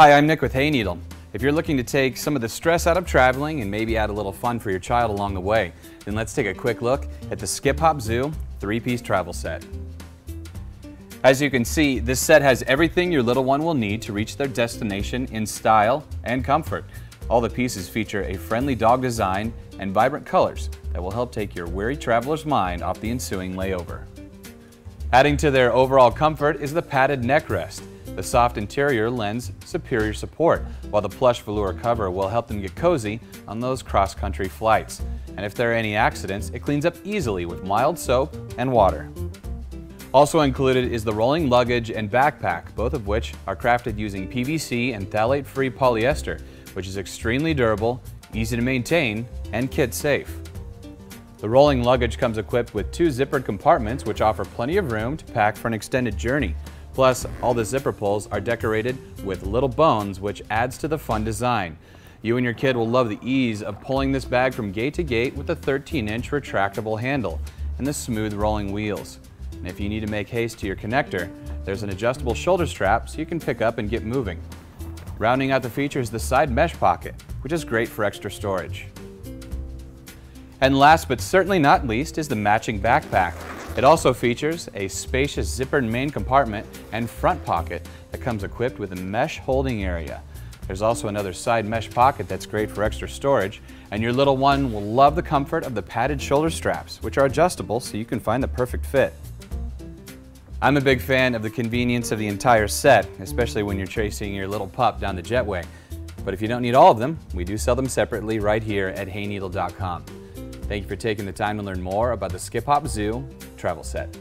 Hi, I'm Nick with Hayneedle. If you're looking to take some of the stress out of traveling and maybe add a little fun for your child along the way, then let's take a quick look at the Skip Hop Zoo three-piece travel set. As you can see, this set has everything your little one will need to reach their destination in style and comfort. All the pieces feature a friendly dog design and vibrant colors that will help take your weary traveler's mind off the ensuing layover. Adding to their overall comfort is the padded neck rest. The soft interior lends superior support, while the plush velour cover will help them get cozy on those cross-country flights. And if there are any accidents, it cleans up easily with mild soap and water. Also included is the rolling luggage and backpack, both of which are crafted using PVC and phthalate-free polyester, which is extremely durable, easy to maintain, and kid safe. The rolling luggage comes equipped with two zippered compartments which offer plenty of room to pack for an extended journey. Plus, all the zipper pulls are decorated with little bones which adds to the fun design. You and your kid will love the ease of pulling this bag from gate to gate with a 13-inch retractable handle and the smooth rolling wheels. And if you need to make haste to your connector, there's an adjustable shoulder strap so you can pick up and get moving. Rounding out the features the side mesh pocket, which is great for extra storage. And last but certainly not least is the matching backpack. It also features a spacious zippered main compartment and front pocket that comes equipped with a mesh holding area. There's also another side mesh pocket that's great for extra storage, and your little one will love the comfort of the padded shoulder straps, which are adjustable so you can find the perfect fit. I'm a big fan of the convenience of the entire set, especially when you're chasing your little pup down the jetway. But if you don't need all of them, we do sell them separately right here at hayneedle.com. Thank you for taking the time to learn more about the Skip Hop Zoo travel set.